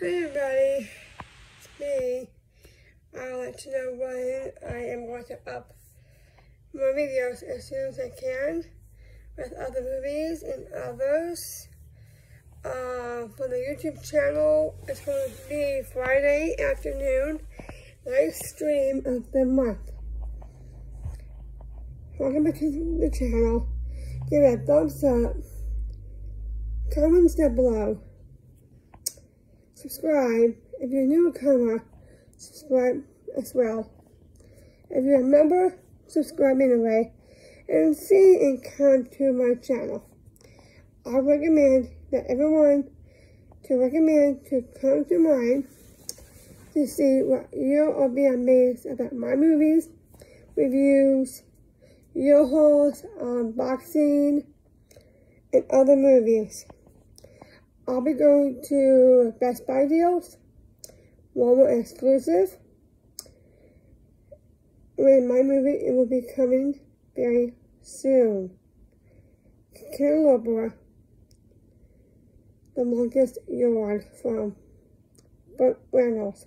Hey everybody, it's me. I'll let you know when I am going to up more videos as soon as I can with other movies and others. Uh, for the YouTube channel, it's going to be Friday afternoon, live stream of the month. Welcome back to the channel. Give it a thumbs up. Comments down below subscribe. If you're new to Kama, subscribe as well. If you're a member, subscribe anyway. And see and come to my channel. I recommend that everyone to recommend to come to mine to see what you'll be amazed about my movies, reviews, your hauls, unboxing, and other movies. I'll be going to Best Buy deals, Walmart exclusive. When my movie, it will be coming very soon. Candelabra, The Longest Yard from Burt Reynolds.